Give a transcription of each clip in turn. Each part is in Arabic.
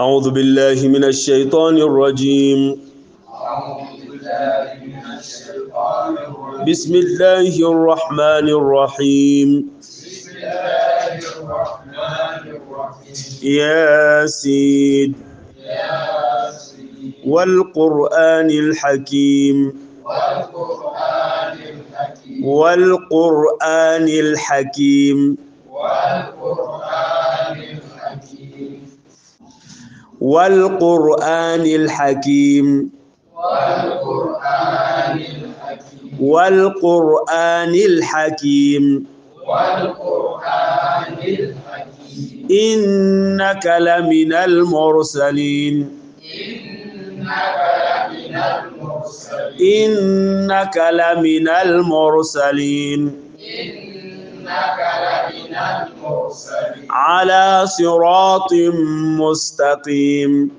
أعوذ بالله من الشيطان الرجيم. بسم الله الرحمن الرحيم. ياسين. والقرآن الحكيم. والقرآن الحكيم. والقرآن الحكيم. والقرآن الحكيم. إنك لمن المرسلين. إنك لمن المرسلين. على صراط مستقيم.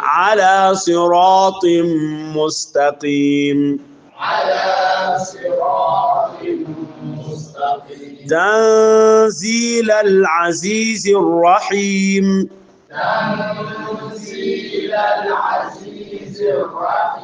على صراط مستقيم. تنزيل العزيز الرحيم. تنزيل العزيز الرحيم.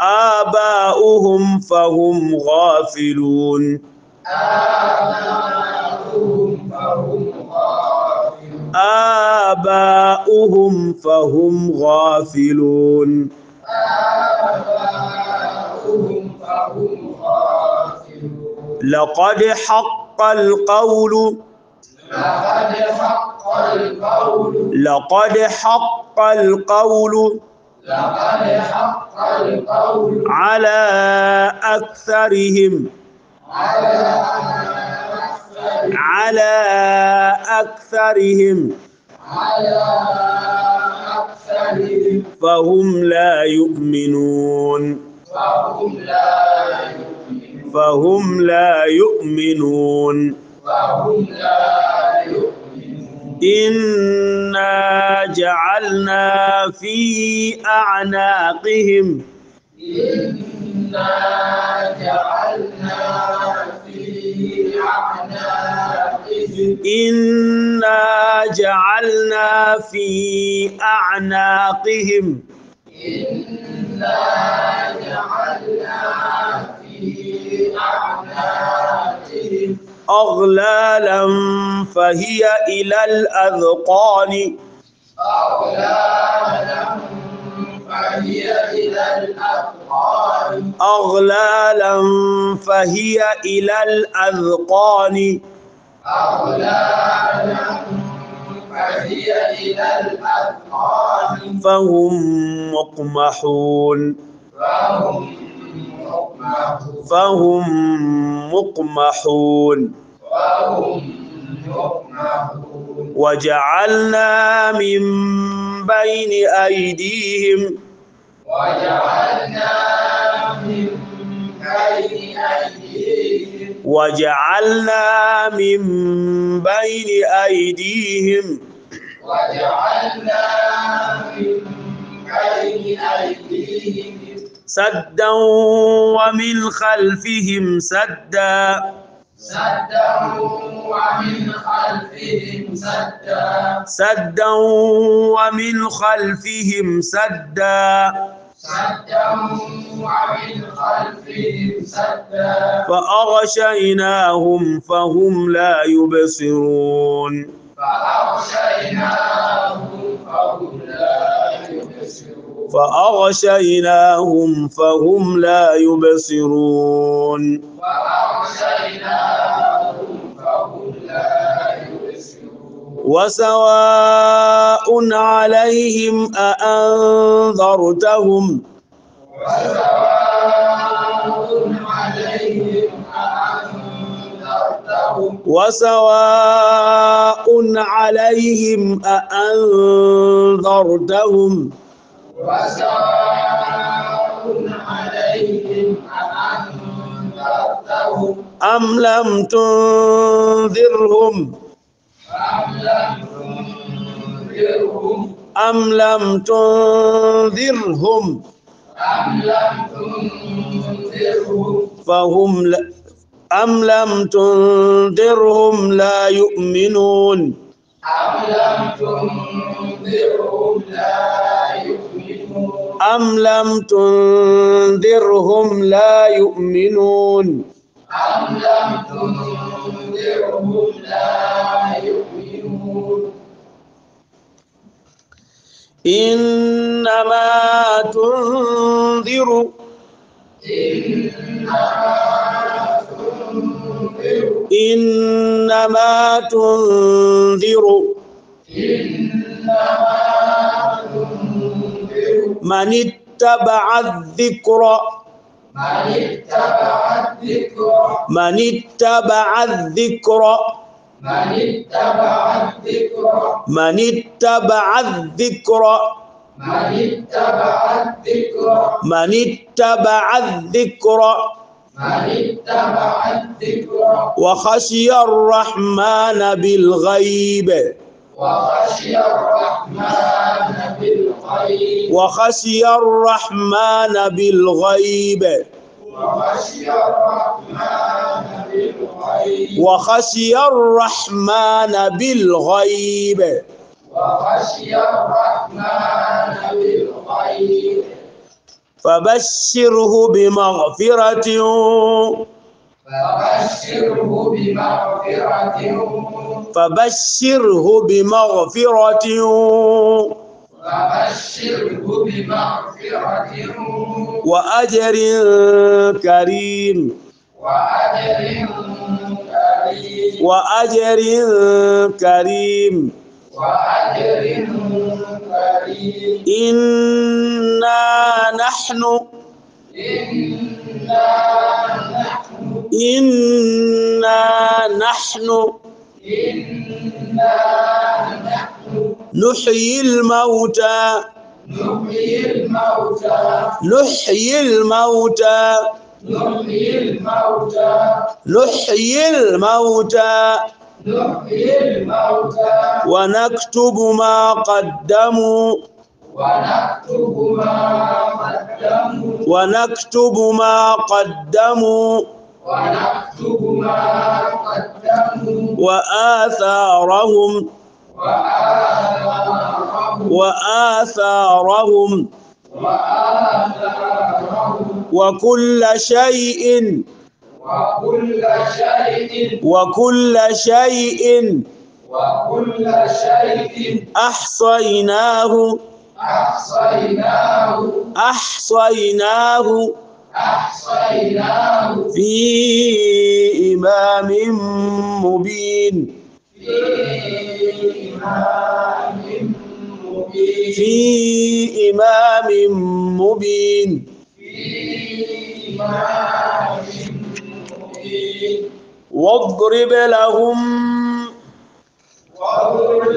آباؤهم فهم غافلون. آباؤهم فهم غافلون. لقد حق القول. لقد حق القول على أكثرهم على أكثرهم فهم لا يؤمنون فهم لا يؤمنون إنا جعلنا في أعناقهم إنا جعلنا في أعناقهم أغلالا فهي إلى الأذقان. أغلالا فهي إلى الأذقان. فهم مقمحون. فهم مقمحون. وجعلنا من بين أيديهم وجعلنا من بين أيديهم سدا ومن خلفهم سدا. سدا ومن خلفهم سدا. فأغشيناهم فهم لا يبصرون. فأغشيناهم فهم لا يبصرون. فأغشيناهم فهم لا يبصرون. وسواء عليهم أأنذرتهم؟ وسواء عليهم أأنذرتهم؟ وسواء عليهم أأنذرتهم وسواء عليهم أأنذرتهم. أم لم تنذرهم؟ أم لم تنذرهم. أم لم تنذرهم؟ أم لم تنذرهم. فهم لا أم لم تنذرهم لا يؤمنون. أم لم تنذرهم لا يؤمنون. أم لم تنذرهم لا يؤمنون أم لم تنذرهم لا يؤمنون إنما تنذر إنما تنذر من اتبع الذكر. من اتبع الذكر. من اتبع الذكر. من اتبع الذكر. من اتبع الذكر من اتبع الذكر من اتبع الذكر من اتبع الذكر وخشي الرحمن بالغيب. وخشي الرحمن بالغيب. وخشي الرحمن بالغيب. وخشي الرحمن بالغيب. وخشي الرحمن بالغيب فبشره بمغفرة فبشره بمغفرة. فبشره بمغفرة. فبشره بمغفرة. وأجر كريم. وأجر كريم. وأجر كريم. وأجر كريم إنا نحن إنا نحن. إنا نحن. نحيي الموتى. نحيي الموتى. نحيي الموتى. نحيي الموتى نحيي الموتى نحيي الموتى ونكتب ما قدموا ونكتب ما قدموا. ونكتب ما قدموا. ونكتب ما قدموا وآثارهم وآثارهم وكل شيء وكل شيء وكل شيء وكل شيء أحصيناه أحصيناه أحصيناه أحصيناه في إمام مبين. في إمام مبين. في إمام مبين في إمام مبين واضرب لهم واضرب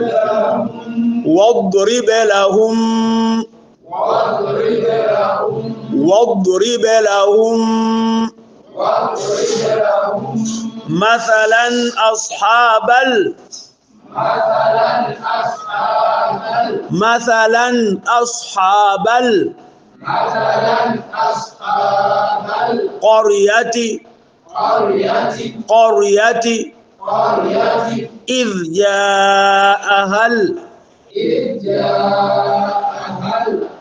لهم. واضرب لهم. واضرب لهم مثلا أصحاب ال مثلا أصحاب ال قرية قرية إذ جاءها إذ جاءها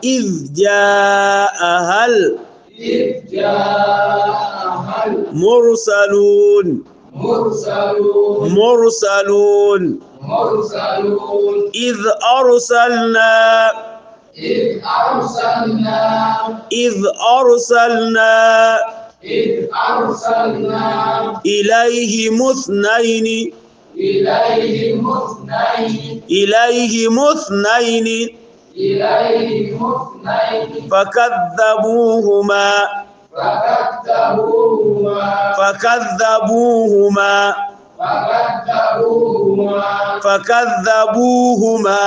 إذ جاءها ال- إذ جاءها مرسلون. المرسلون مرسلون. مرسلون إذ أرسلنا. إذ أرسلنا. إذ أرسلنا إذ أرسلنا إليهم اثنين. فكذبوهما. فكذبوهما. فكذبوهما. فكذبوهما. فكذبوهما.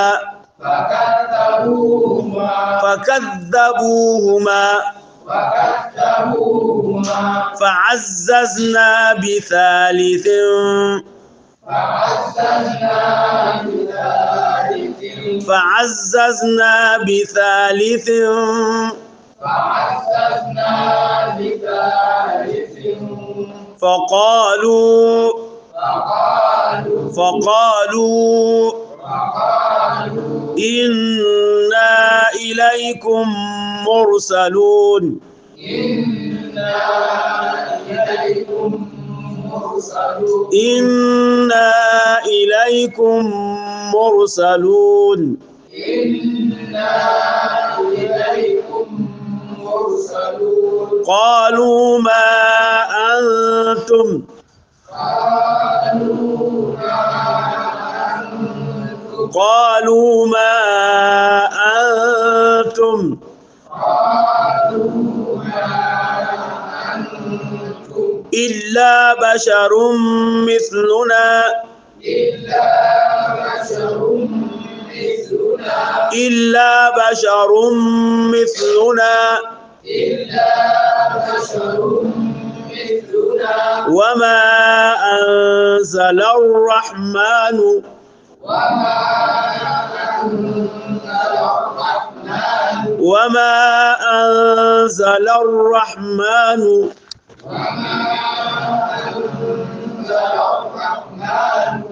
فكذبوهما. فكذبوهما. فعززنا بثالث فعززنا بثالث فعززنا بثالث فقالوا فقالوا فقالوا فقالوا إنا إليكم مرسلون. إنا إليكم إنا إليكم مرسلون إنا إليكم مرسلون قالوا ما أنتم قالوا ما أنتم قالوا ما أنتم إلا بشر مثلنا. إلا بشر مثلنا. إلا بشر مثلنا. إلا بشر مثلنا. وما أنزل الرحمن. وما أنزل الرحمن. وما أنزل الرحمن. وما أنزل الرحمن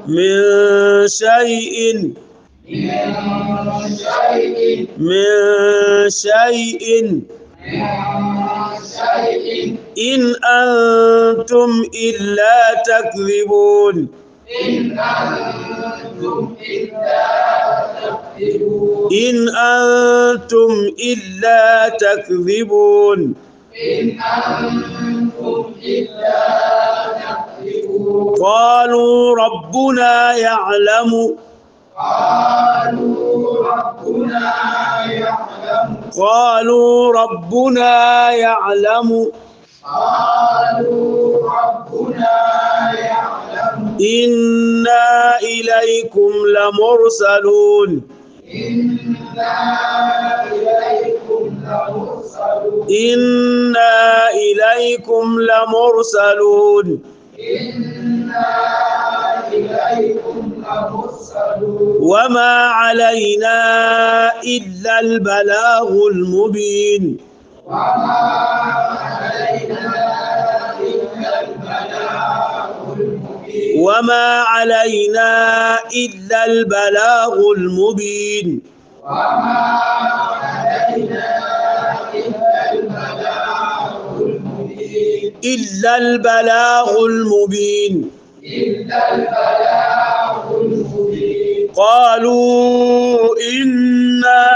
من شيء. من شيء. إن أنتم إلا تكذبون. إن أنتم إلا تكذبون. إن أنتم إلا تكذبون قالوا ربنا يعلم. قالوا ربنا يعلم. قالوا ربنا يعلم إنا إليكم لمرسلون إنا إليكم لمرسلون. إنا إليكم لمرسلون. إنا إليكم لمرسلون وما علينا إلا البلاغ المبين وما علينا إلا البلاغ المبين وما علينا إلا البلاغ المبين وما علينا إلا البلاغ المبين إلا البلاغ المبين. إلا البلاغ المبين قالوا إنا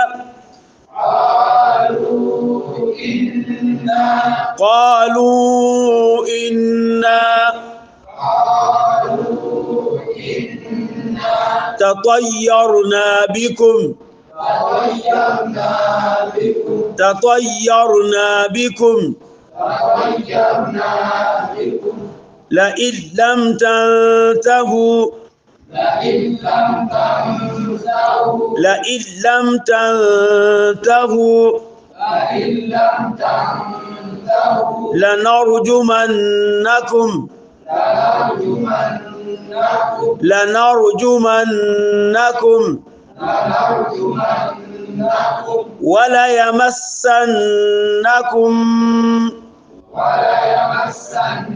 قالوا إنا قالوا إنا تطيرنا بكم تطيرنا بكم. تطيرنا بكم. لئن لم تنتهوا لئن لم تنتهوا لئن لم تنتهوا لم تنتهوا لنرجمنكم لنرجمنكم لنرجمنكم لنرجمنكم وليمسنكم. وليمسنكم.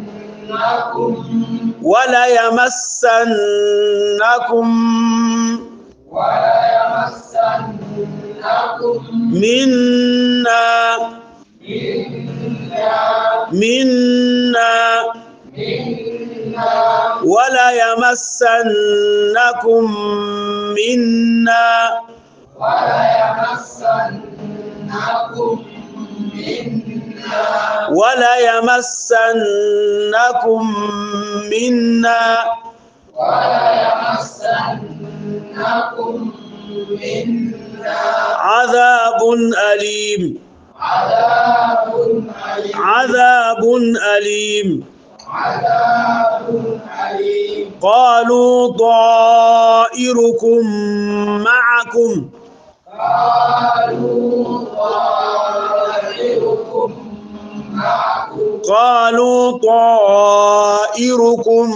وليمسنكم وليمسنكم. منا. منا. منا. منا. وليمسنكم منا. وليمسنكم منا. وليمسنكم منا وليمسنكم منا. عذاب أليم عذاب أليم عذاب أليم. عذاب أليم. قالوا طائركم معكم. قالوا طائركم قالوا طائركم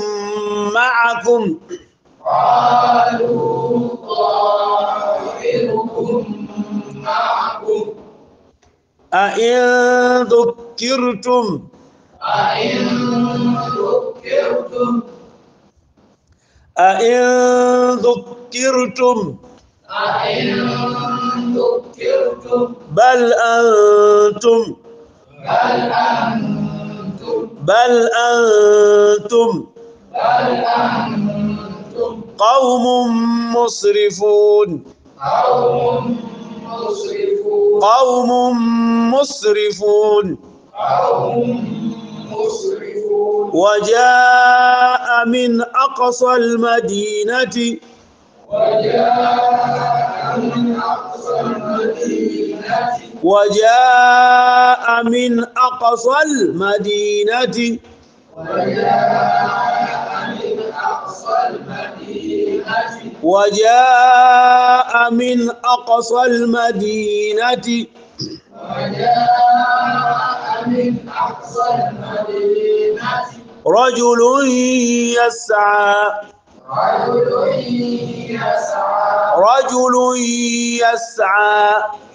معكم. قالوا طائركم معكم أئن ذكرتم أئن ذكرتم أئن ذكرتم. أئن ذكرتم. بل أنتم بل أنتم بل أنتم بل أنتم قوم مسرفون قوم مسرفون قوم مسرفون. قوم مسرفون. وجاء من أقصى المدينة. وجاء من أقصى المدينة. وجاء من أقصى المدينة. وجاء من أقصى المدينة. رجل يسعى. رجل يسعى. رجل يسعى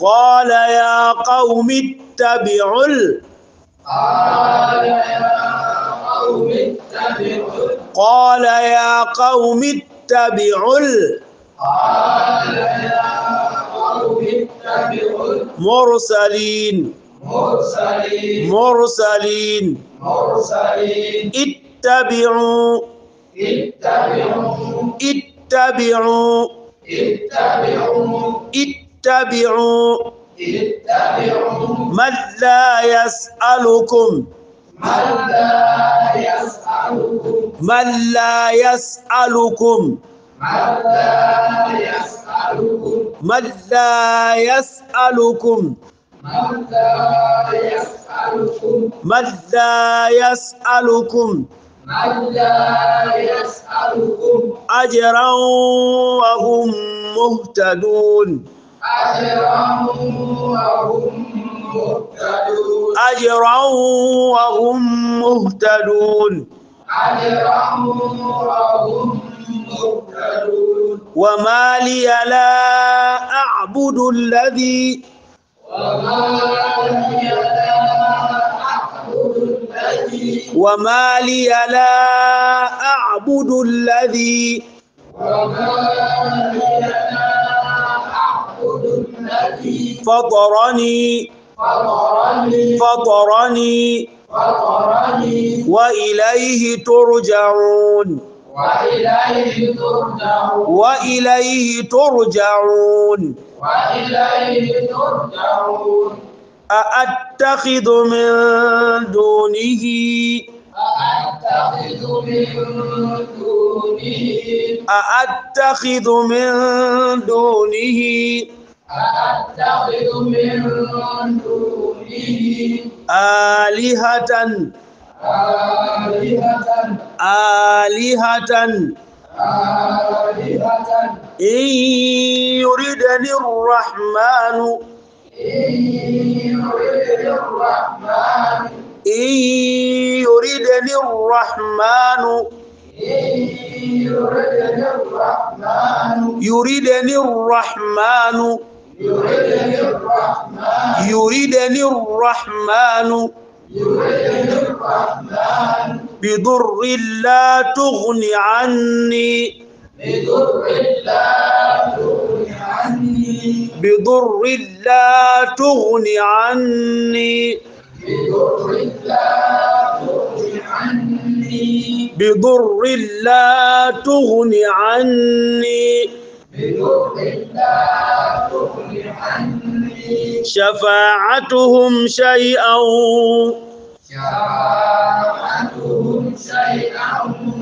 قال يا قوم اتبعوا ال- قال يا قوم اتبعوا قال يا قوم اتبعوا ال- قال يا قوم اتبعوا المرسلين المرسلين مرسلين. مرسلين. اتبعوا. اتبعوا. اتبعوا. اتبعوا. اتبعوا. اتبعوا. من لا يسألكم. من لا يسألكم. من لا يسألكم. من لا يسألكم. من لا يسألكم من لا يسألكم أجرا وهم مهتدون. أجرا وهم مهتدون. أجرا وهم مهتدون وما لي لا أعبد الذي وما لي لا أعبد الذي وما لي لا أعبد الذي فطرني فطرني وإليه ترجعون وإليه ترجعون وإليه ترجعون وإليه ترجعون أأتخذ من دونه أأتخذ من دونه أأتخذ من دونه آلهة آلهة آلهة آلهة إن يردني الرحمن إن يردني الرحمن يردني الرحمن يردني الرحمن بضر لا تغن عني بضر لا تغني عني بضر لا تغن عني. بضر لا تغني عني. شفاعتهم شيئا.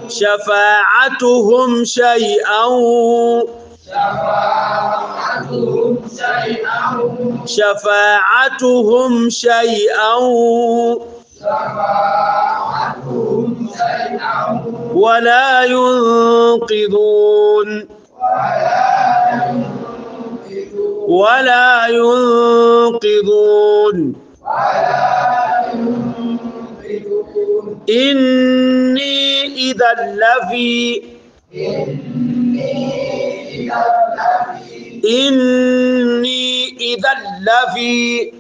شفاعتهم شيئا. شفاعتهم شيئا. شفاعتهم شيئا. شفاعتهم ولا ينقذون. ولا ينقذون. إني إذا لفي. إني إني إذا لفي.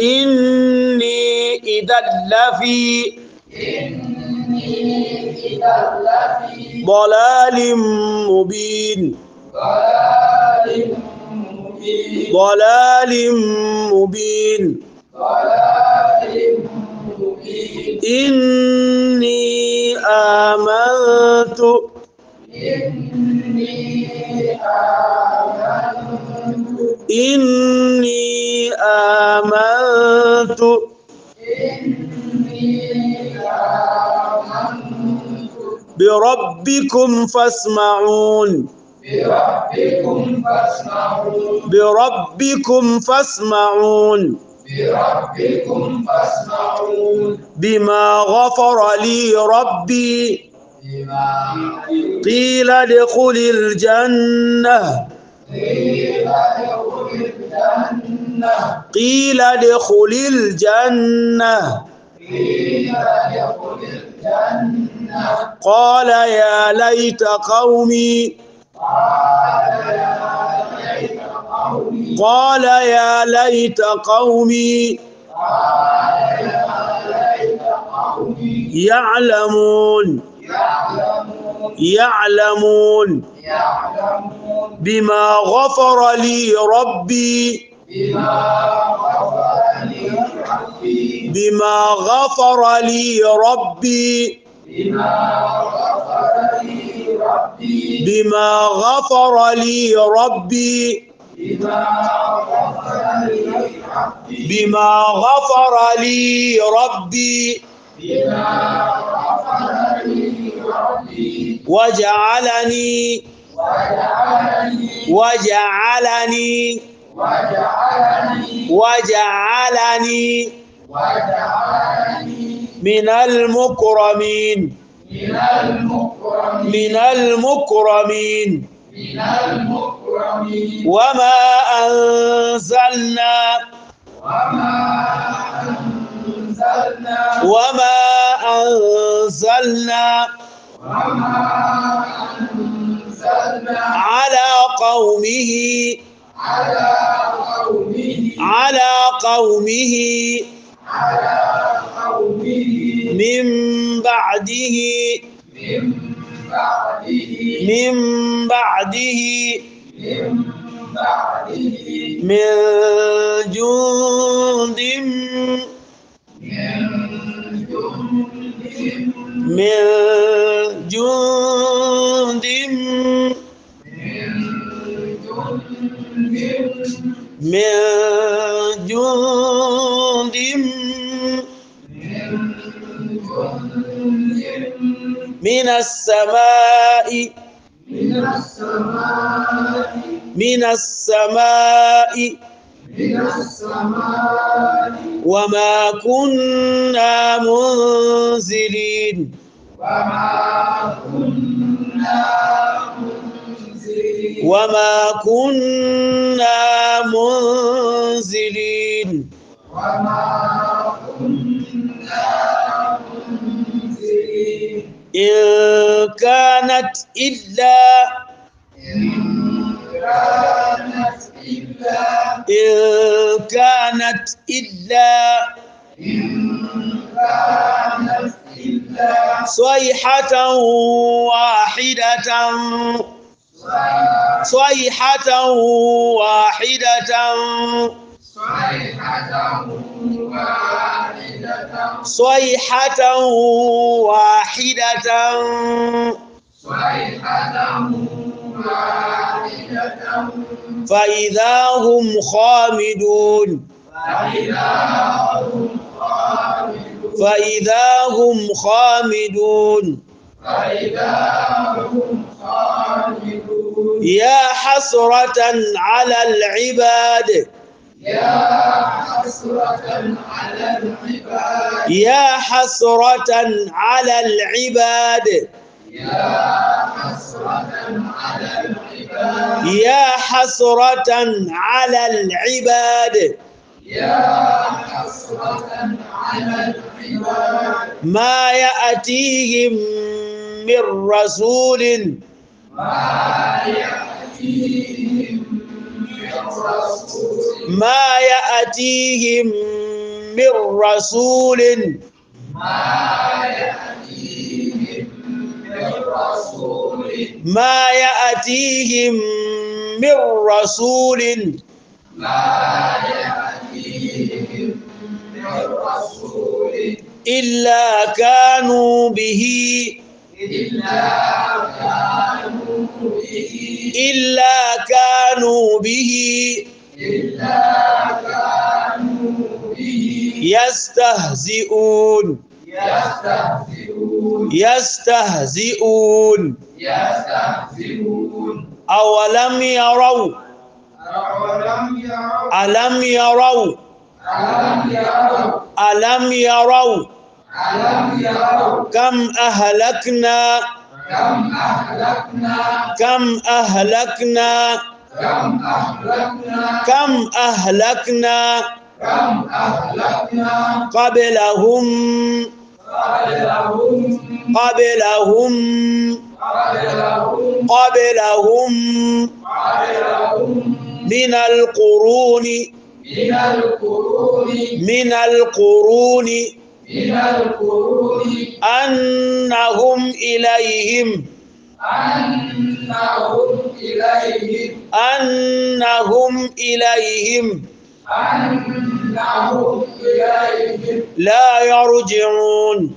إني إذا لفي. ضلال مبين. ضلال مبين. ضلال مبين إني آمنت إني آمنت بربكم فاسمعون بربكم فاسمعون بربكم فاسمعون بربكم فاسمعون. بما غفر لي ربي قيل ادخل الجنة. قيل ادخل الجنة. قال يا ليت قومي قال يا ليت قومي. قال يا ليت قومي يعلمون يعلمون بما غفر لي ربي بما غفر لي ربي بما غفر لي ربي بما غفر لي ربي وجعلني وجعلني وجعلني من المكرمين من المكرمين من المكرمين وما أنزلنا وما أنزلنا على قومه على قومه على قومه من بعده من بعده من جند من جند من جند من السماء من السماء. من السماء. من السماء. وما كنا منزلين. وما كنا منزلين. وما كنا منزلين. وما كنا منزلين. إن كانت إلا إن كانت إلا صيحة واحدة صيحة واحدة صيحة واحدة. صيحة واحدة فإذا هم خامدون فإذا هم خامدون. فإذا هم خامدون. يا حسرة على العباد. يا حسرة على العباد. يا حسرة على العباد. يا حسرة على العباد. يا حسرة على العباد. يا حسرة على العباد. ما يأتيهم من رسول. ما يأتيهم من رسول ما يأتيهم من رسول ما يأتيهم من رسول ما يأتيهم من رسول ما يأتيهم من رسول إلا كانوا به إلا كانوا به إلا كانوا به إلا كانوا به يستهزئون يستهزئون يستهزئون يستهزئون أولم يروا أولم يروا ألم يروا ألم يروا كم أهلكنا؟ كم أهلكنا؟ كم أهلكنا؟ كم أهلكنا كم أهلكنا كم أهلكنا قبلهم قبلهم. قبلهم. قبلهم. من القرون. من القرون. من القرون. من القرون أنهم إليهم. أنهم إليهم. أنهم إليهم أنهم إليهم لا يرجعون.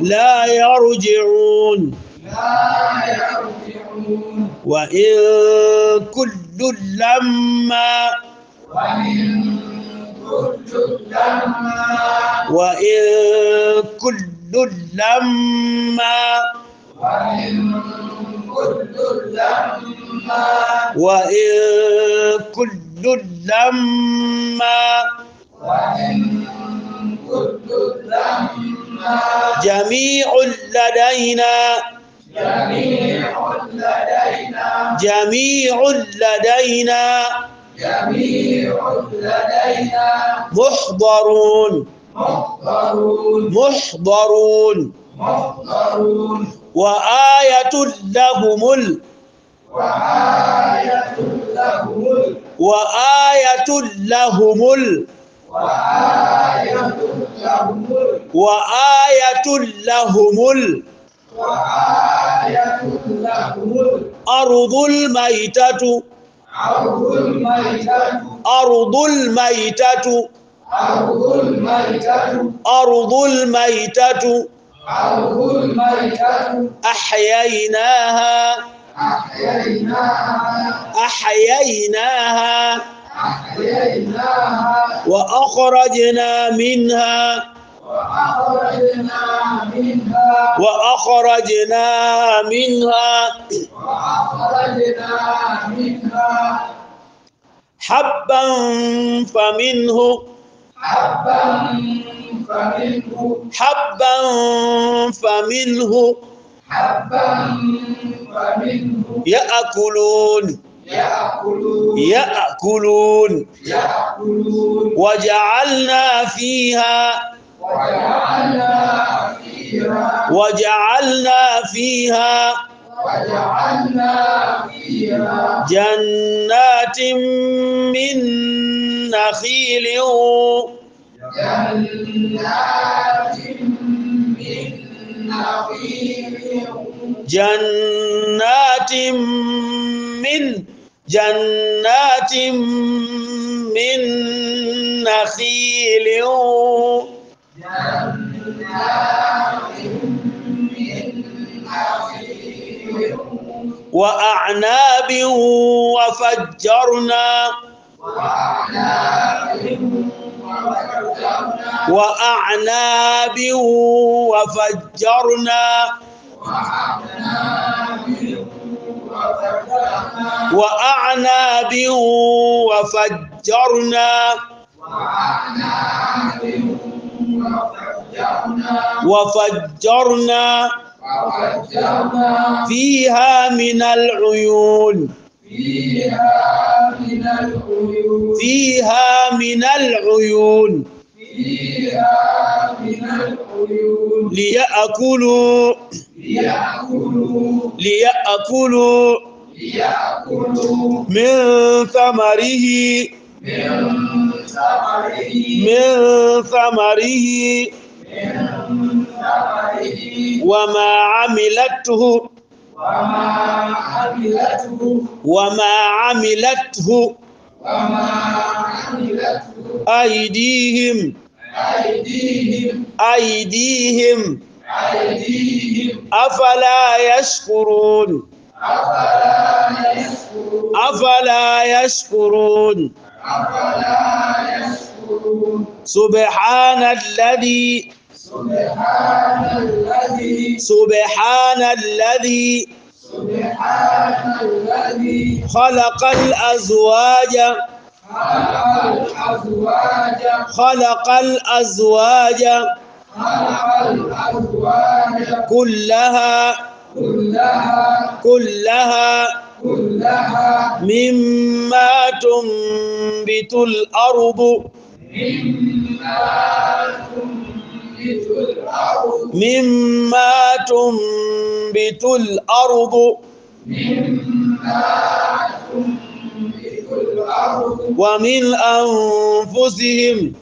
لا يرجعون. لا يرجعون وإن كل لما لما وإن كل لما وإن كل لما جميع لدينا جميع لدينا جميع لدينا جميع لدينا محضرون. محضرون. وآية لهم ال وآية لهم ال- وآية لهم ال وآية لهم ال- وآية لهم الميتة. أرض الميتة. أرض الميتة. أرض الميتة أرض الميتة أرض الميتة أحييناها أحييناها أحييناها. أحييناها. وأخرجنا منها. وأخرجنا منها. حبا فمنه حبا فمنه حبا فمنه. حبا فمنه. يأكلون. يأكلون. يأكلون. وجعلنا فيها وجعلنا فيها جنات من نخيل. جنات من جنات من نخيل. وأعناب وفجرنا. وأعناب وفجرنا. وأعناب وفجرنا. وأعناب وفجرنا وفجرنا فيها من العيون. فيها من العيون. فيها من العيون ليأكلوا ليأكلوا. ليأكلوا. من ثمره. من ثمره وما عملته وما عملته أيديهم أيديهم أفلا يشكرون أفلا يشكرون أفلا يشكرون سبحان الذي سبحان الذي سبحان الذي سبحان الذي خلق الأزواج خلق الأزواج خلق الأزواج كلها كلها كلها كلها مما تنبت الأرض. مما تنبت الأرض. مما تنبت ومن أنفسهم.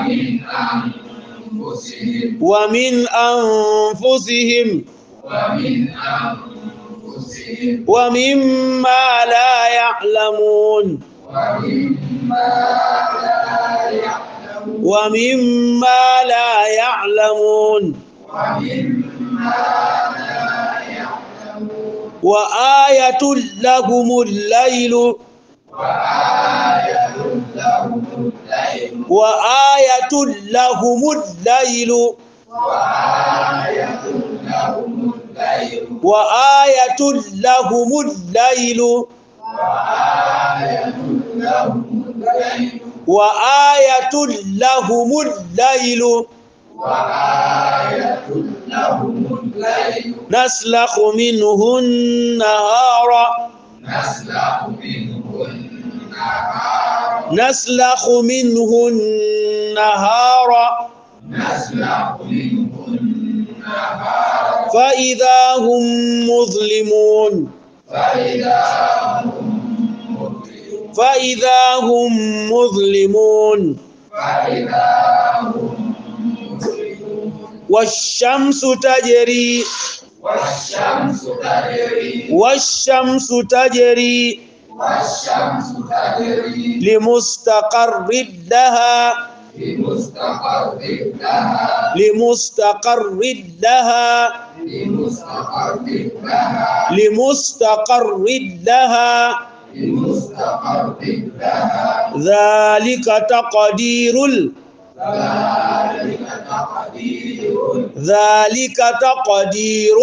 ومن أنفسهم. ومن أنفسهم. ومما لا يعلمون. ومما لا يعلمون. وآية لهم الليل. وآية لهم الليل. وآية لهم الليل وآية لهم الليل. وآية لهم الليل. نسلخ منه النهار. نسلخ منه النهار. نسلخ منه النهار فإذا هم مظلمون. فإذا هم مظلمون. والشمس تجري. والشمس تجري. والشمس تجري لمستقر لها. لمستقر لها. لمستقر لها. لمستقر لها. ذلك تقدير ذلك تقدير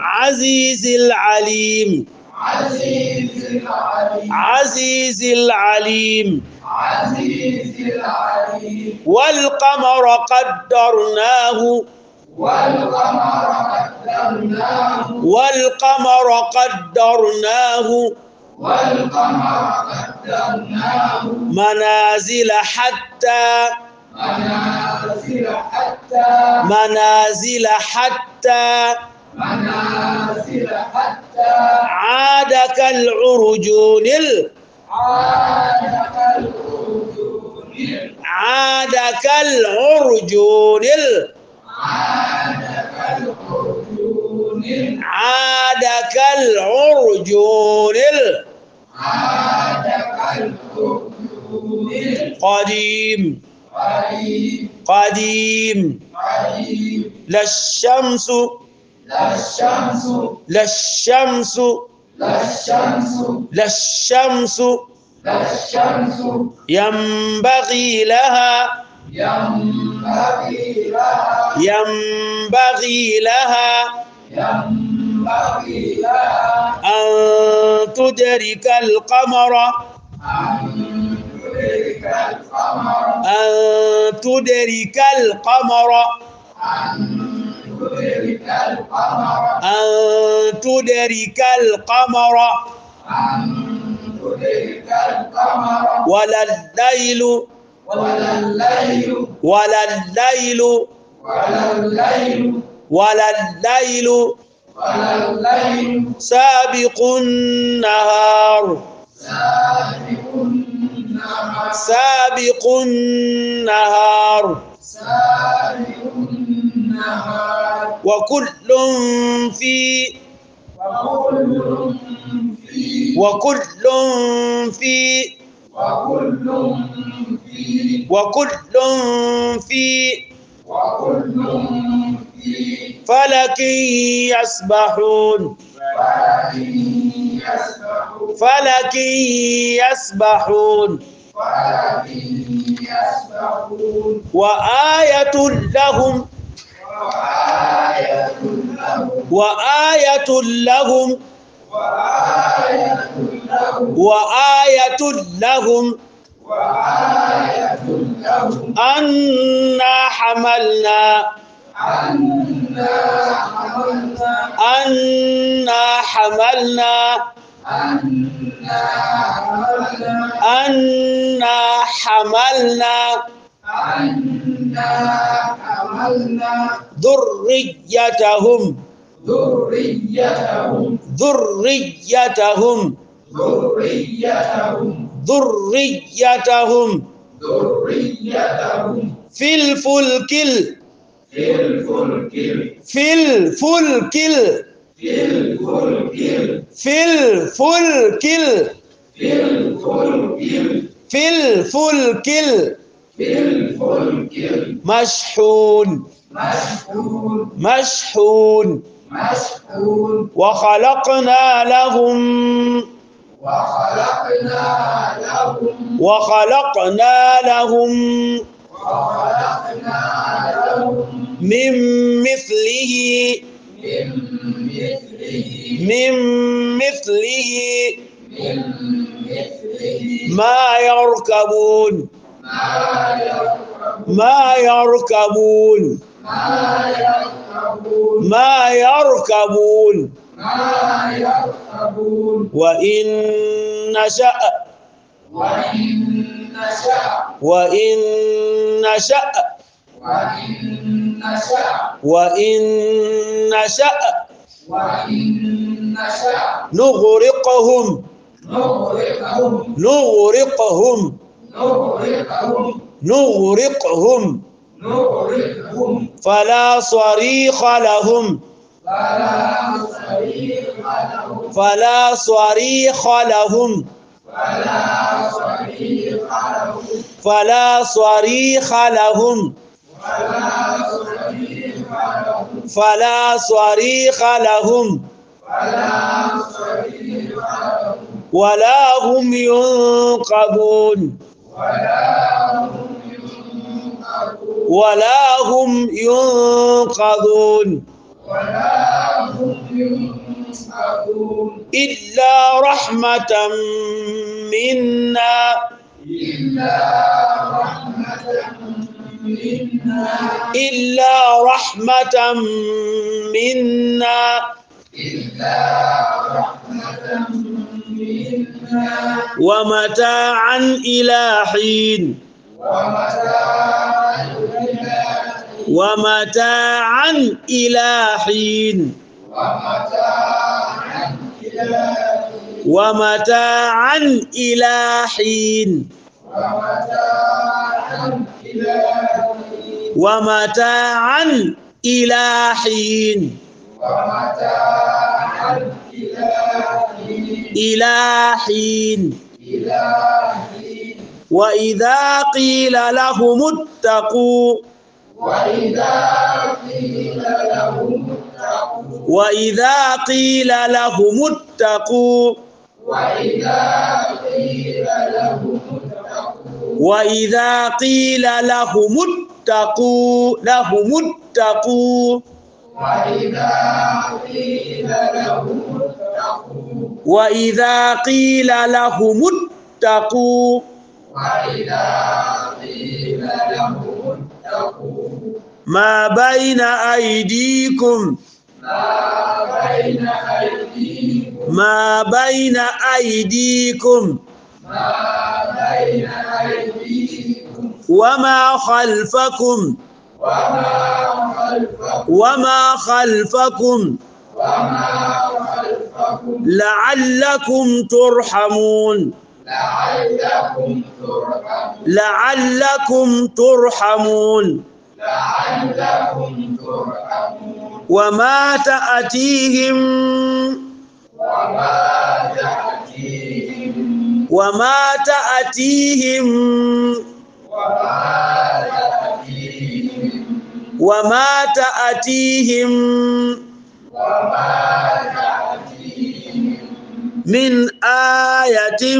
عزيز العليم. عزيز العليم. والقمر قدرناه. والقمر قدرناه. منازل حتى منازل حتى منازل حتى منازل حتى عاد كالعرجون ال- عاد كالعرجون ال- عاد كالعرجون ال- عاد قديم. قديم. قريب لا الشمس لا الشمس لا الشمس لا الشمس لا الشمس لا الشمس ينبغي لها. ينبغي لها. ينبغي لها. ينبغي لها. أن تدرك القمر. أن تدرك القمر. أن تدرك القمر. أن تدرك القمر ولا الليل ولا الليل ولا الليل ولا الليل ولا الليل سابق النهار سابق النهار سابق النهار والنهار وكل في وكل في وكل في وكل في وكل في فلك يسبحون. فلك يسبحون. وآية لهم وآية لهم. وآية لهم. أنا حملنا. أنا حملنا. أنا حملنا. أنا حملنا ذريتهم. ذريتهم. ذريتهم. ذريتهم. ذريتهم. ذريتهم. في الفلك ال- في الفلك في الفلك ال- في الفلك في الفلك ال- في الفلك في الفلك ال- في الفلك مشحون. مشحون مشحون. مشحون. وخلقنا لهم. وخلقنا لهم. وخلقنا لهم. وخلقنا لهم. من مثله. من مثله. من مثله. ما يركبون. ما يركبون. ما يركبون. وإن نشأ. وإن نشأ. وإن نشأ. نغرقهم. نغرقهم. نغرقهم نغرقهم فلا صريخ لهم. فلا صريخ لهم. فلا صريخ لهم. فلا صريخ لهم. ولا هم ينقذون. ولا هم ينقذون إلا رحمة منا. إلا رحمة منا. إلا رحمة منا ومتاعا إلى حين. ومتاعا إلى حين. ومتاعا إلى حين. ومتاعا إلى حين. ومتاعا إلى حين إلى حين وإذا قيل لهم اتقوا. وإذا قيل لهم اتقوا. وإذا قيل لهم اتقوا. وإذا قيل لهم اتقوا. لهم اتقوا وإذا قيل لهم وإذا قيل لهم اتقوا وإذا قيل لهم اتقوا ما بين أيديكم ما بين أيديكم ما بين أيديكم وما خلفكم وما خلفكم وما خلفكم لعلكم ترحمون. لعلكم ترحمون. لعلكم ترحمون. لعلكم ترحمون. وما تأتيهم وما تأتيهم وما تأتيهم. وما تأتيهم وما تأتيهم. وما تأتيهم من آية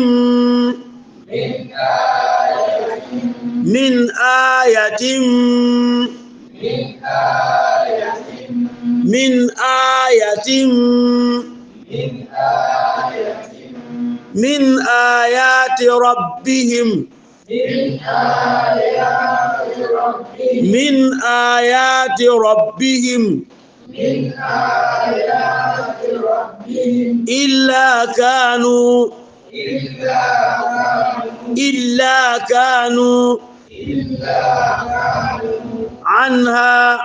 من آية من آية من آيات ربهم من آيات ربهم ربهم إلا كانوا إلا كانوا إلا كانوا إلا عنها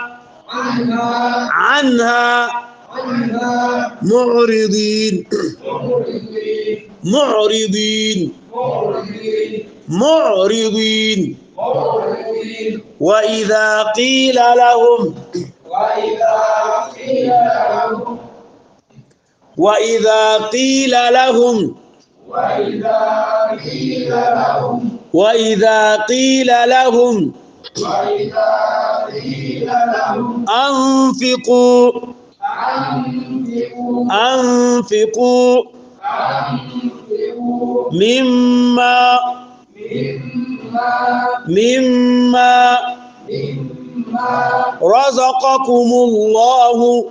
عنها عنها عنها معرضين معرضين معرضين معرضين معرضين وإذا قيل لهم وإذا قيل لهم وإذا قيل لهم وإذا قيل لهم وإذا قيل لهم أنفقوا أنفقوا مما مما مما رزقكم الله.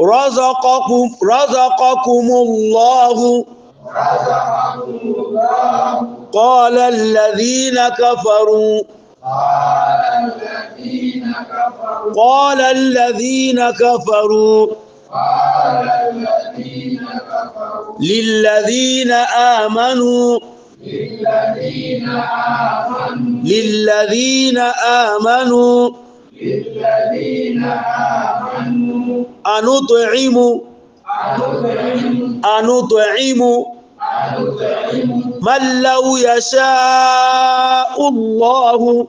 رزقكم رزقكم الله. قال الذين كفروا. قال الذين كفروا. للذين آمنوا. للذين آمنوا. للذين آمنوا. للذين آمنوا. أنطعم. أنطعم. من لو يشاء الله.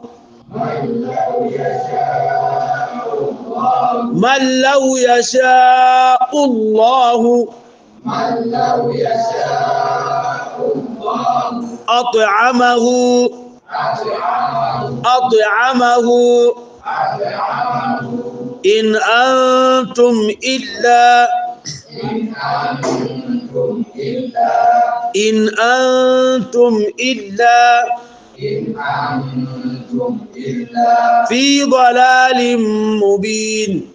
من لو يشاء الله. من لو يشاء الله. أطعمه. أطعمه. أطعمه أطعمه إن أنتم إلا إن أنتم إلا إن أنتم إلا. إن أنتم إلا. في ضلال مبين.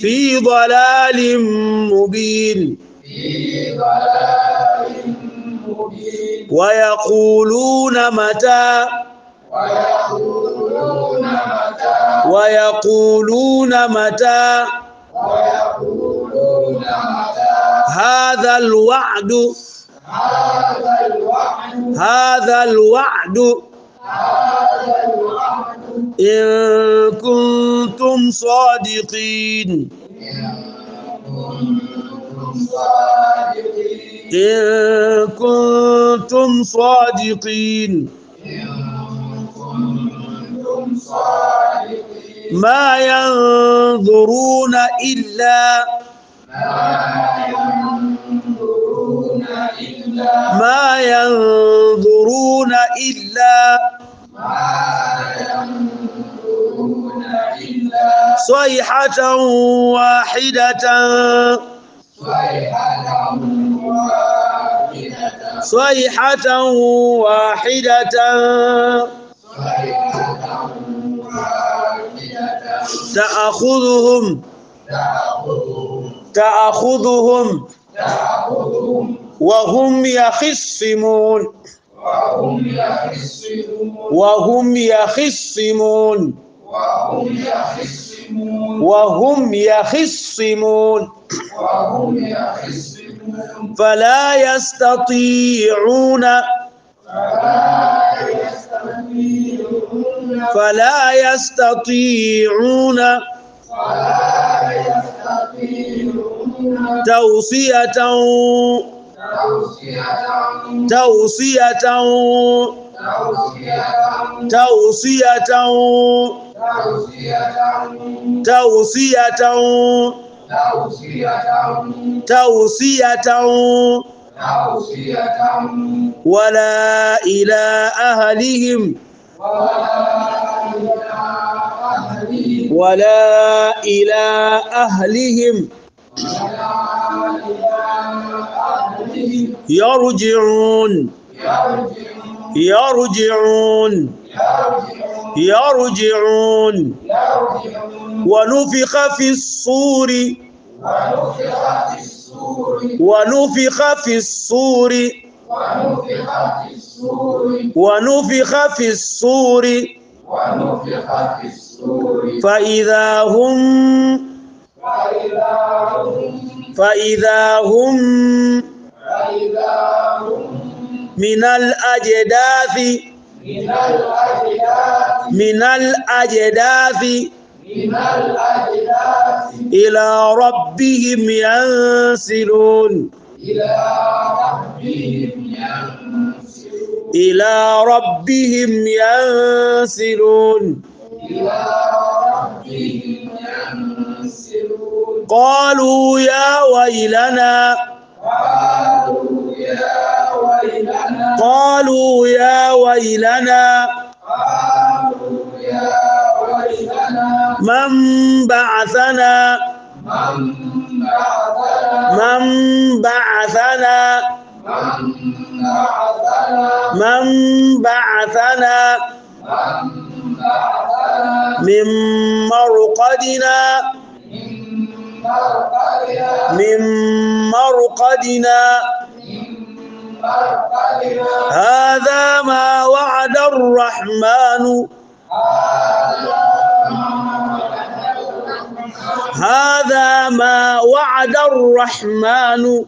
في ضلال مبين. في ضلال مبين في ضلال مبين ويقولون متى؟ ويقولون متى؟ ويقولون متى ويقولون متى هذا الوعد. هذا الوعد. هذا الوعد هذا الوعد إن كنتم صادقين. كنتم صادقين إن كنتم صادقين. ما ينظرون إلا ما ينظرون إلا صيحة واحدة. صيحة واحدة. صيحة واحدة تأخذهم. تأخذهم. وهم يخصمون وهم يخصمون. وهم يخصمون. وهم يخصمون. وهم فلا يستطيعون. فلا يستطيعون. توصية. توصية. توصية. tawusiyatan tawusiyatan wala ila ahalihim wala ila ahlihim. يرجعون يرجعون يرجعون. ونفخ في الصور. ونفخ في الصور. ونفخ في الصور. فإذا هم فإذا هم من الأجداث من الأجداث إلى ربهم ينسلون. إلى ربهم ينسلون. قالوا يا ويلنا. قالوا قالوا يا ويلنا. من بعثنا؟ من بعثنا؟ من بعثنا؟ من مرقدنا. من مرقدنا. هذا ما وعد الرحمن. هذا ما وعد الرحمن.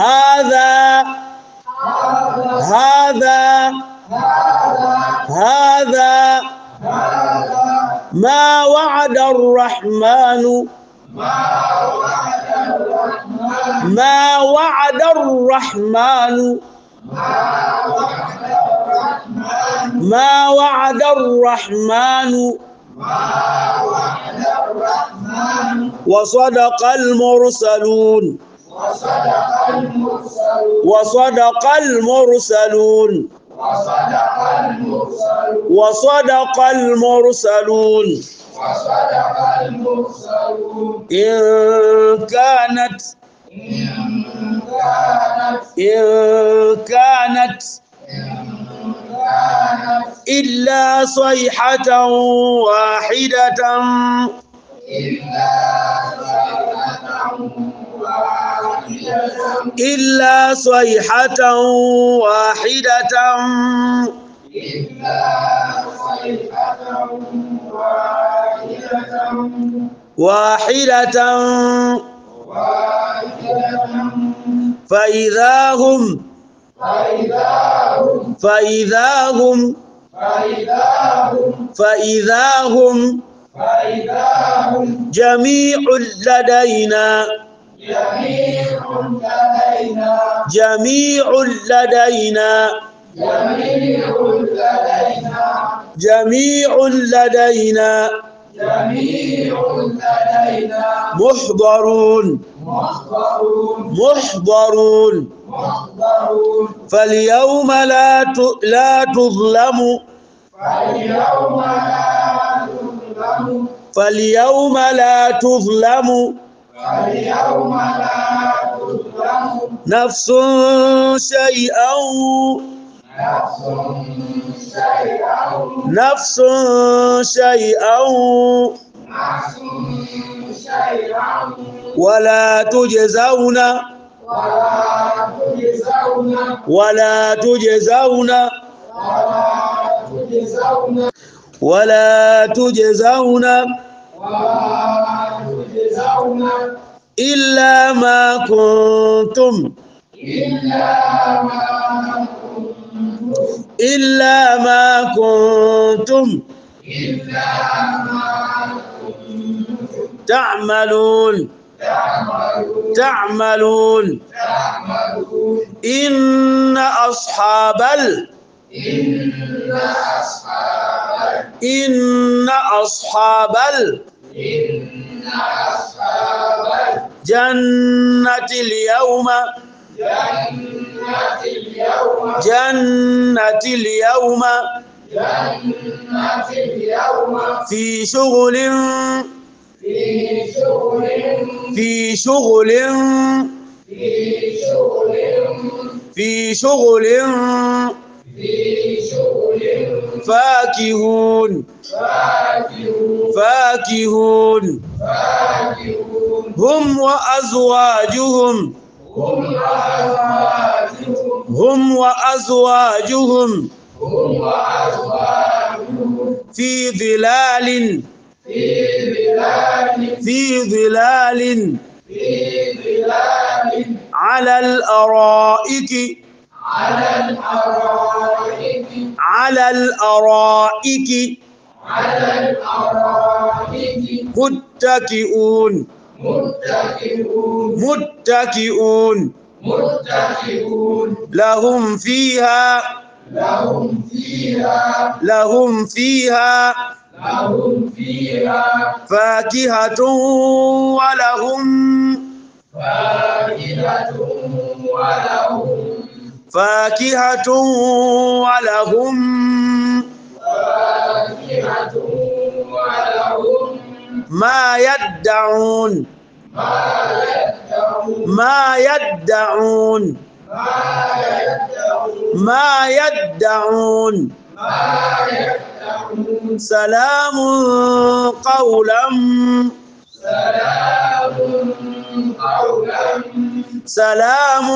هذا هذا هذا ما وعد الرحمن. ما وعد الرحمن. ما وعد الرحمن. وصدق المرسلون. وصدق المرسلون. وصدق المرسلون. وصدق المرسلون إن كانت إن كانت إلا صيحة واحدة إلا صيحة واحدة إلا صيحة واحدة إلا صيحة واحدة واحدة فإذا هم فإذا هم فإذا هم فإذا هم جميع لدينا جميع لدينا جميع لدينا جميع لدينا. جميع لدينا جميع لدينا محضرون. محضرون. فاليوم لا لا تظلم فاليوم لا تظلم. فاليوم لا تظلم. نفس شيئا. نفس شيئا ولا تجزون ولا تجزون ولا تجزون إلا ما كنتم إلا ما كنتم إلا ما تعملون تعملون. تعملون. إن أصحاب ال إن أصحاب ال جنة اليوم جنة اليوم. في شغل. في شغل. في شغل. في شغل في شغل في شغل فاكهون فاكهون. فاكهون. هم وأزواجهم. هم أزواجهم. هم وأزواجهم. هم وأزواجهم. في ظلال. في ظلال. في ظلال. في ظلال. على الأرائك. على الأرائك. على الأرائك. على الأرائك. متكئون. متكئون. متكئون. متكئون. لهم فيها. لهم فيها. لهم فيها. لهم فيها. فاكهة ولهم. فاكهة ولهم. فاكهة ولهم. فاكهة ولهم. ما يدعون. ما يدعون. ما يدعون. ما يدعون. سلام قولا. سلام قولا. سلام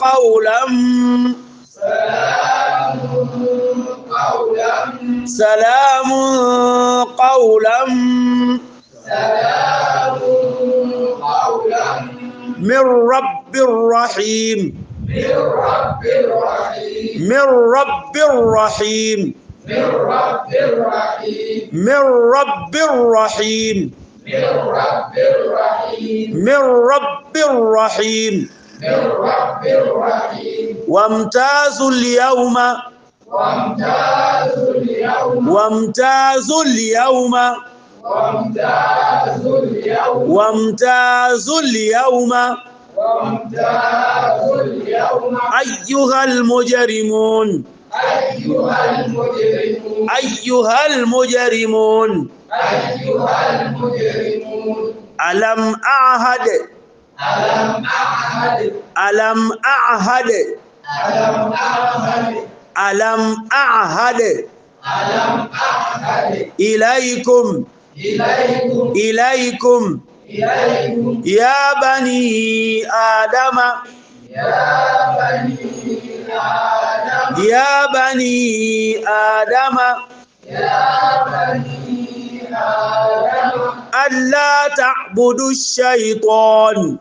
قولا. سلام من رب رحيم من رب رحيم من رب رحيم من رب رحيم من رب رحيم من رب رحيم من رب رحيم من رب رحيم وامتازوا اليوم. وامتازوا اليوم وامتازوا اليوم. وامتازوا اليوم. وامتازوا اليوم وامتازوا اليوم أيها المجرمون. أيها المجرمون. أيها المجرمون ألم أعهد ألم أعهد ألم أعهد. ألم أعهد. ألم أعهد. إليكم. إليكم. إليكم. إليكم. يا بني آدم. يا بني آدم. يا بني آدم ألا تعبدوا الشيطان.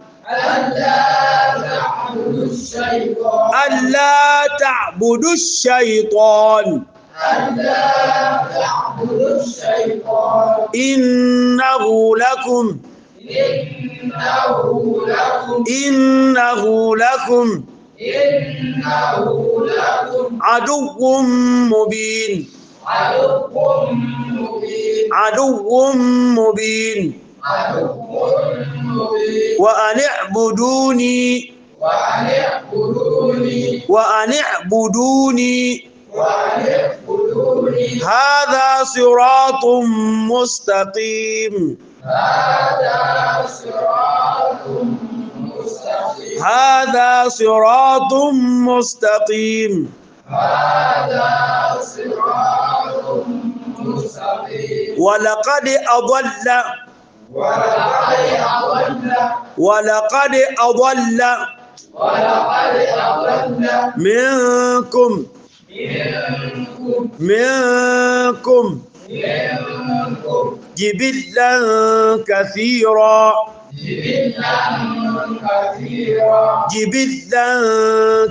ألا تعبدوا الشيطان. ألا تعبدوا الشيطان إنه لكم. إنه لكم. إنه لكم إنه لكم عدو مبين عدو مبين. عدو مبين. وأن اعبدوني. وأن اعبدوني. وأن اعبدوني. هذا صراط مستقيم. هذا صراط مستقيم. هذا صراط مستقيم ولقد أضل. ولقد أضل. ولقد أضل. منكم. منكم. جبلا كثيرا. جبلا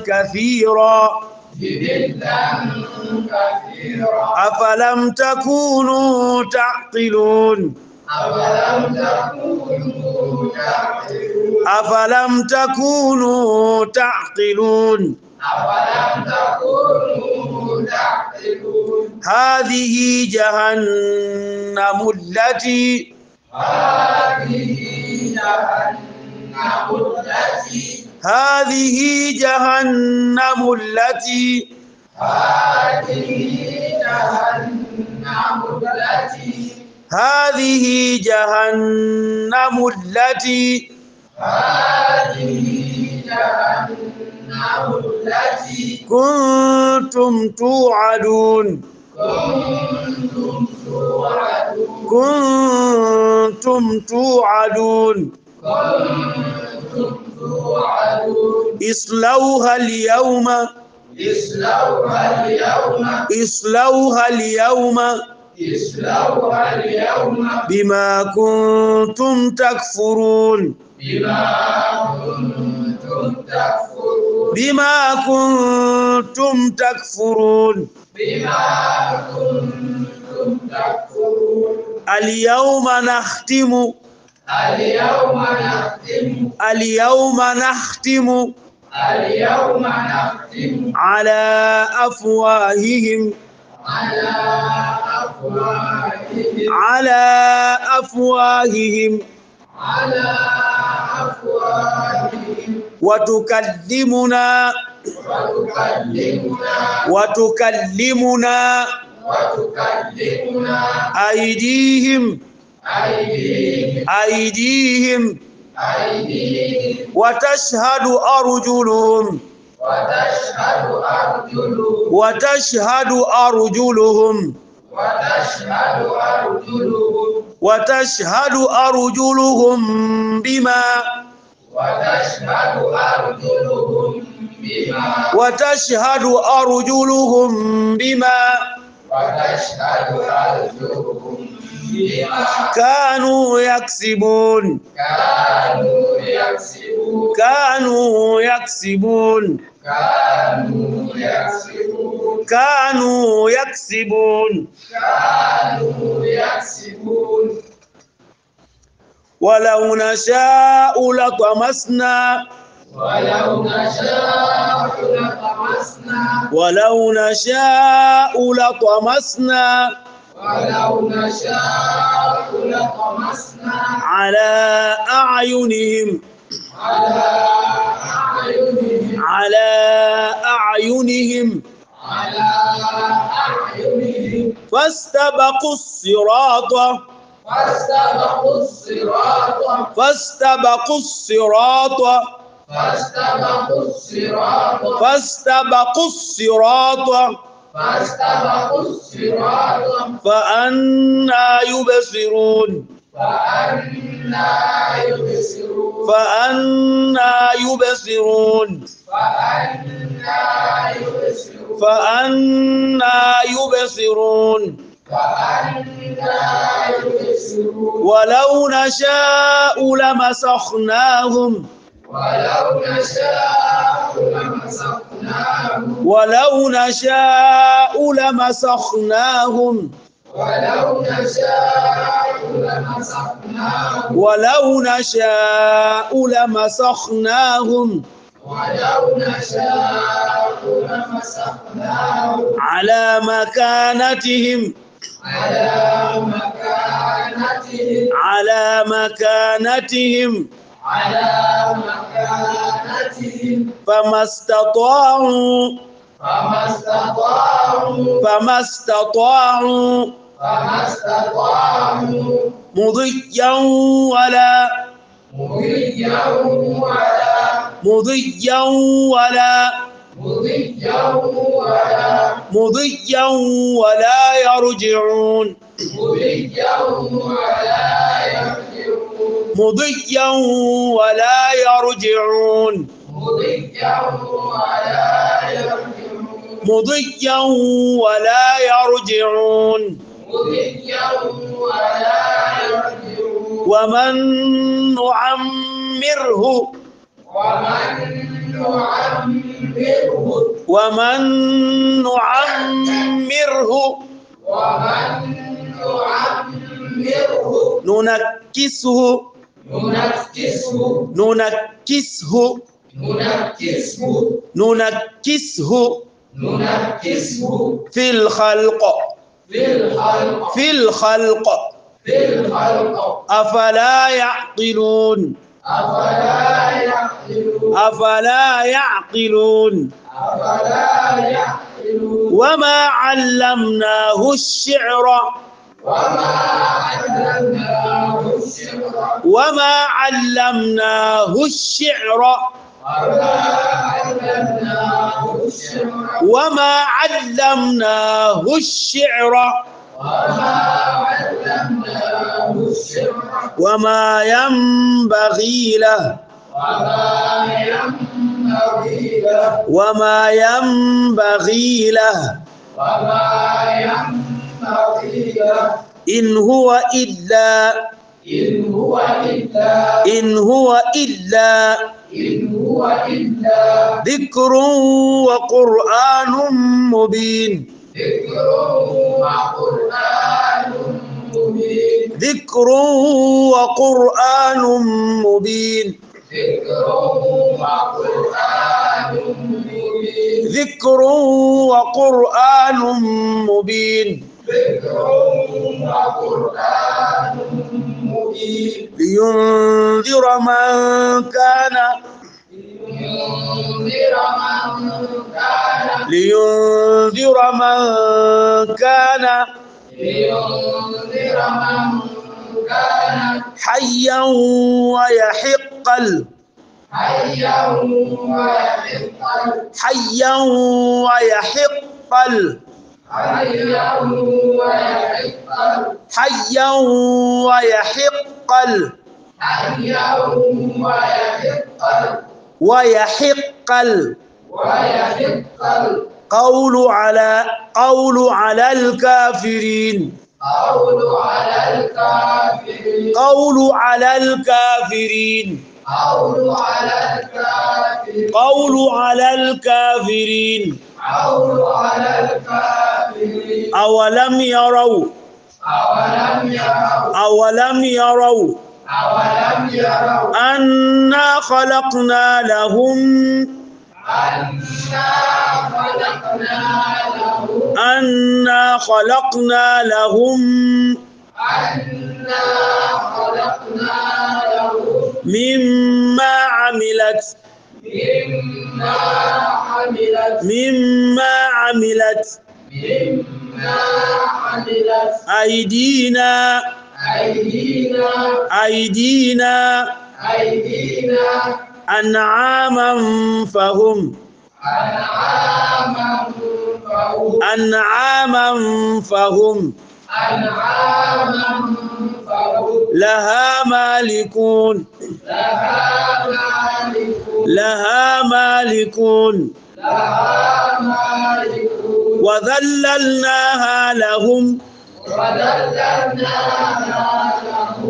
كثيرا. أفلم تكونوا تعقلون؟ أفلم تكونوا تعقلون؟ أفلم تكونوا تعقلون أفلم تكونوا تعقلون هذه جهنم التي هذه جهنم التي هذه جهنم التي هذه جهنم التي هذه جهنم التي هذه جهنم التي كنتم توعدون. كنتم توعدون. اصلوها اليوم. اصلوها اليوم. اصلوها اليوم اصلوها اليوم بما كنتم تكفرون. بما كنتم تكفرون. بما كنتم تكفرون. بما كنتم تكفرون. اليوم نختم. اليوم نختم. اليوم نختم. اليوم نختم. على أفواههم. على أفواههم. على أفواههم. على أفواههم. وتكلمنا. وتكلمنا. أيديهم. أيديهم. وتشهد أرجلهم. وتشهد أرجلهم. وتشهد أرجلهم وتشهد أرجلهم بما وتشهد أرجلهم بما وتشهد أرجلهم بما وتشهد أرجلهم بما كانوا يكسبون. كانوا يكسبون. كانوا يكسبون. كانوا يكسبون. كانوا يكسبون. كانوا يكسبون. ولو نشاء لطمسنا. ولو نشاء لطمسنا. ولو نشاء لطمسنا ولو نشاء لطمسنا على أعينهم على أعينهم على أعينهم. على أعينهم. فاستبقوا الصراط. فاستبقوا الصراط. فاستبقوا الصراط. فاستبقوا الصراط. فاستبقوا الصراط. فاستبقوا الصراط. فأنا يبصرون. فأنا يبصرون. فأنا يبصرون. فأنا يبصرون. فأنا يبصرون. فأنا يبصرون ولو نشاء لمسخناهم. ولو نشاء لمسخناهم. ولو نشاء لمسخناهم. ولو نشاء لمسخناهم ولو نشاء لمسخناهم ولو نشاء لمسخناهم على مكانتهم. على مكانتهم. على مكانتهم على مكانتهم فما استطاعوا. فما استطاعوا. فما استطاعوا فما استطاعوا مضيا ولا مضيا ولا. مضيا ولا. مضيا ولا مضيا ولا يرجعون مضيا ولا يرجعون مضيا ولا يرجعون. مضيا ولا يرجعون. مضيا ولا يرجعون. ومن نعمره ومن نعمره ومن ننكسه ننكسه ننكسه ننكسه في الخلق في الخلق في الخلق في الخلق أفلا يعقلون أفلا يعقلون أفلا يعقلون؟ وما علمناه الشعر. وما علمناه الشعر. وما علمناه الشعر. وما ينبغي له وما ينبغي له إن هو إلا إن هو إلا إن هو إلا إن هو إلا ذكر وقرآن مبين ذكر وقرآن مبين ذكر وقرآن مبين ذكر وقرآن مبين ذكر وقرآن مبين لينذر من كان لينذر من كان لينذر من حيا ويحق ال- حيا ويحق حيا ويحق ال- ويحق قول على قول على الكافرين. القول على الكافرين. قول على الكافرين. قول على الكافرين. قول على الكافرين. قول على الكافرين. أولم يروا؟ أولم يروا؟ أولم يروا أولم يروا؟ أنا خلقنا لهم أنا خلقنا لهم أنا خلقنا لهم مما عملت مما عملت مما عملت مما عملت أيدينا أيدينا أيدينا أيدينا أنعاما فهم. أنعاما فهم. أنعاما فهم لها مالكون. لها مالك لها مالكون. وذللناها لهم.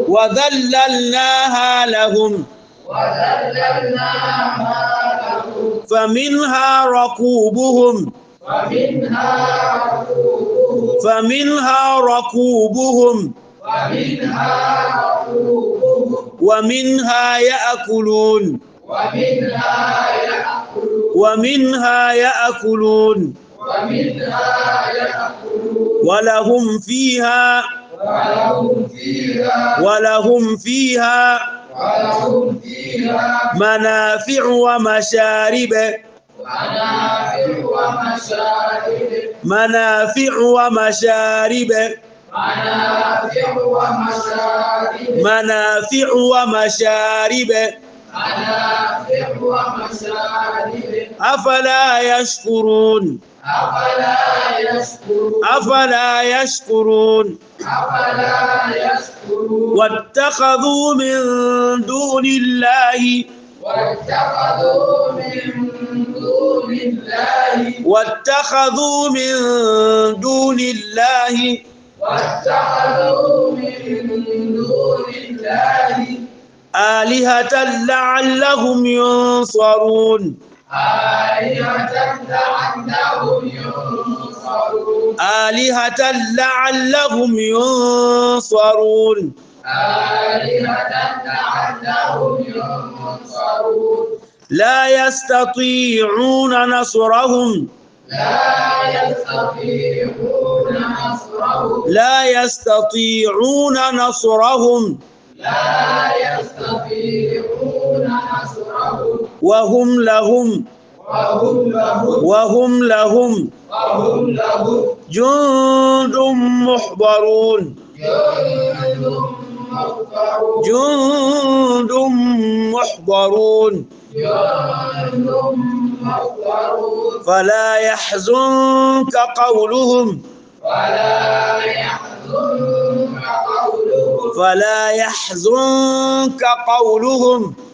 وذللناها لهم. وذللناها لهم فمنها ركوبهم. ومنها ركوبهم. فمنها ركوبهم. ومنها ركوبهم. ومنها يأكلون. ومنها يأكلون. ومنها يأكلون. ومنها يأكلون. ولهم فيها. ولهم فيها. ولهم فيها. ولهم فيها منافع ومشارب منافع ومشارب منافع ومشارب منافع ومشارب. منافع ومشارب. منافع ومشارب. أفلا يشكرون؟ أفلا يشكرون؟ أفلا يشكرون؟ أفلا يشكرون؟ واتخذوا من دون الله واتخذوا من دون الله واتخذوا من دون الله واتخذوا من دون الله آلهة لعلهم ينصرون. آلهة لعلهم ينصرون. آلهة لعلهم ينصرون لا يستطيعون نصرهم لا يستطيعون نصرهم. لا يستطيعون نصرهم. لا يستطيعون نصرهم. وهم لهم. وهم لهم. جند محضرون. جند محضرون. فلا يحزنك قولهم. فلا يحزنك قولهم.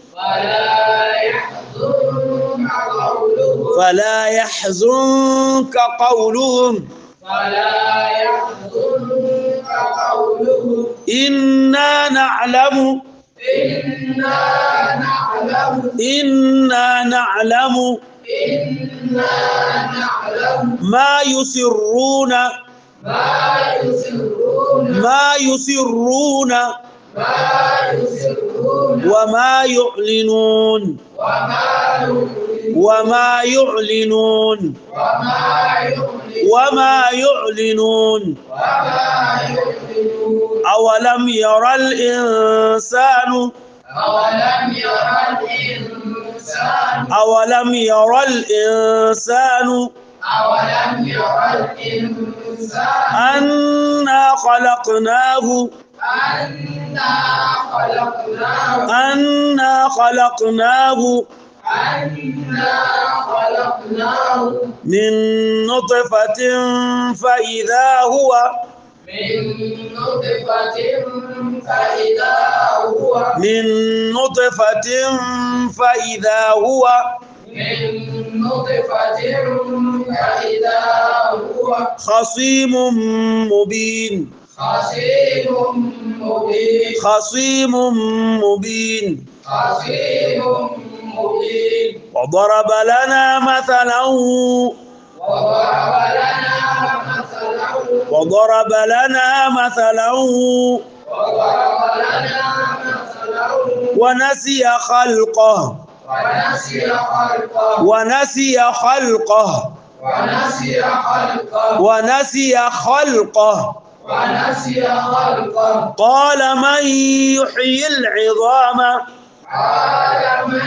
فلا يحزنك قولهم. فلا يحزنك قولهم إنا نعلم. إنا نعلم. إنا نعلم إنا نعلم ما يسرون ما يسرون. ما يسرون. وما يعلنون. وما يعلنون. وما يعلنون. أولم يرى الإنسان. أولم يرى الإنسان أولم يرى الإنسان أولم يرى الإنسان. أنا خلقناه. أنا خلقناه. أنا خلقناه. أنا خلقناه. من نطفة فإذا هو. من نطفة فإذا هو. من نطفة فإذا هو. من نطفة فإذا هو. خصيم مبين. خصيم مبين. خصيم مبين. وضرب لنا مثلا. وضرب لنا مثلا. وضرب لنا مثلا وضرب لنا مثلا ونسي خلقه ونسي خلقه ونسي خلقه. ونسي خلقه. ونسي خلقه. ونسي خلقه قال من يحيي العظام؟ قال من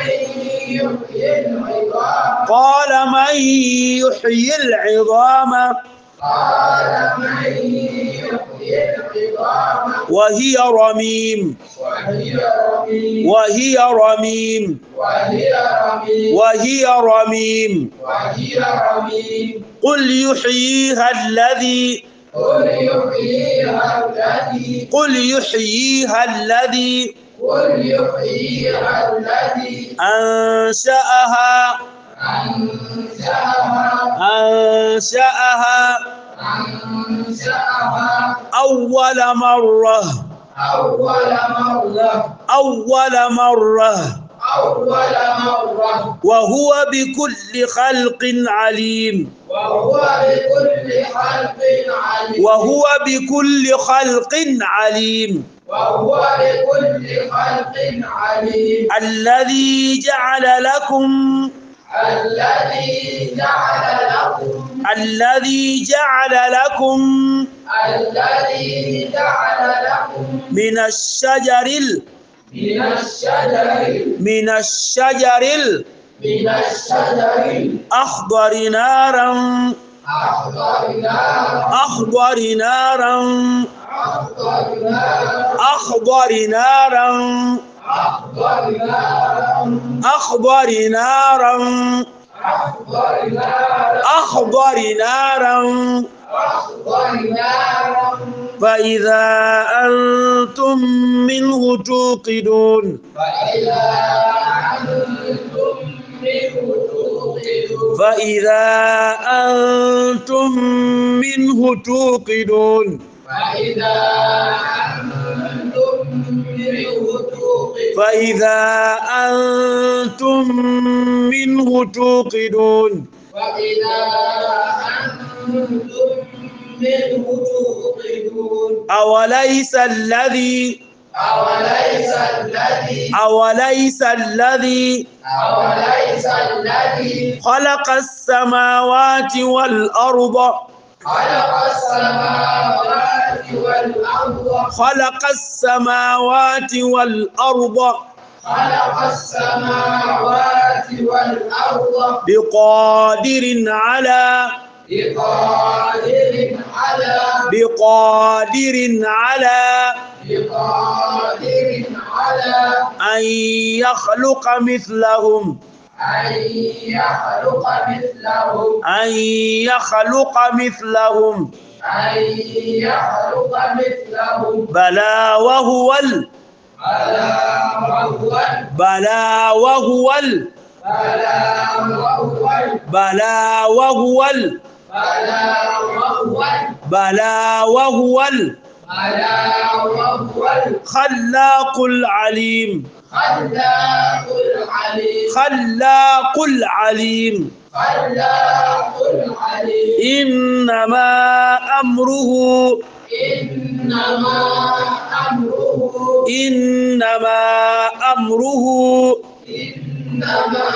يحيي العظام. قال من يحيي العظام؟ قال من يحيي العظام. وهي رميم. وهي رميم. وهي رميم. وهي رميم. وهي رميم. وهي رميم. قل يحييها الذي قل يحييها الذي قل يحييها الذي قل يحييها الذي أنشأها. أنشأها. أنشأها. أنشأها. أول مرة. أول مرة. أول مرة. أول مرة. وهو بكل خلق عليم. وهو بكل خلق عليم. وهو بكل خلق عليم. وهو بكل خلق عليم. الذي جعل لكم الذي جعل لكم. الذي جعل لكم الذي جعل لكم. من الشجر ال- من الشجر. من الشجر ال- من الشجر. أخضر نارا أخضر نارا. أخضر نارا. أخضر نارا. أخضر نارا. أخضر نارا. فإذا أنتم منه توقدون. فإذا أنتم فإذا أنتم منه توقدون. فإذا أنتم منه توقدون. فإذا أنتم منه توقدون. فإذا أنتم منه توقدون. أوليس الذي أوليس الذي أوليس الذي أوليس الذي خلق السماوات والأرض خلق السماوات والأرض خلق السماوات والأرض خلق السماوات والأرض بقادر على بقادر على بقادر على بقادر على أن يخلق مثلهم. أن يخلق مثلهم. أن يخلق مثلهم أن يخلق مثلهم بلى وهو ال بلى وهو ال بلى وهو ال بلى وهو بلى وهو ال العليم خلاق العليم. خلاق العليم. خلاق العليم إنما أمره. إنما أمره. إنما أمره إنما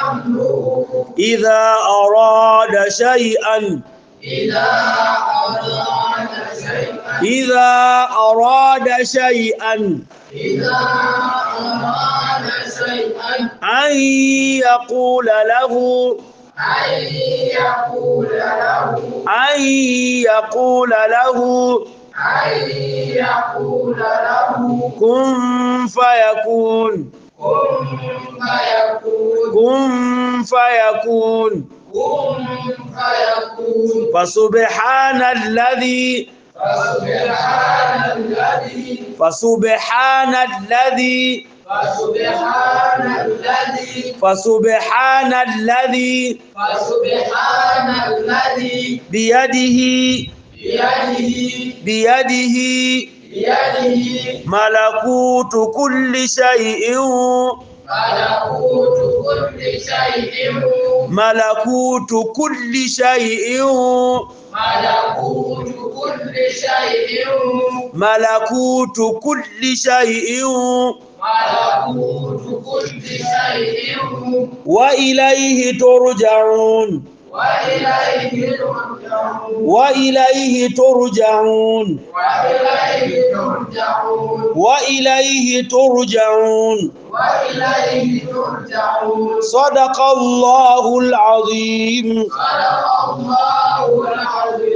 أمره إذا أراد شيئا. إذا أراد إذا أراد شيئا إذا أراد شيئا أن يقول له أن يقول له أن يقول له أن يقول له كن فيكون كن فيكون كن فيكون كن فيكون فسبحان الذي فسبحان الذي فسبحان الذي فسبحان الذي فسبحان الذي بيده بيده بيده ملكوت كل شيء ملكوت كل شيء ملكوت كل شيء ملكوت كل شيء. ملكوت كل شيء. ملكوت كل شيء. وإليه ترجعون. وإليه ترجعون وإليه ترجعون. وإليه ترجعون. وإليه ترجعون. وإليه ترجعون. صدق الله العظيم. صدق الله العظيم.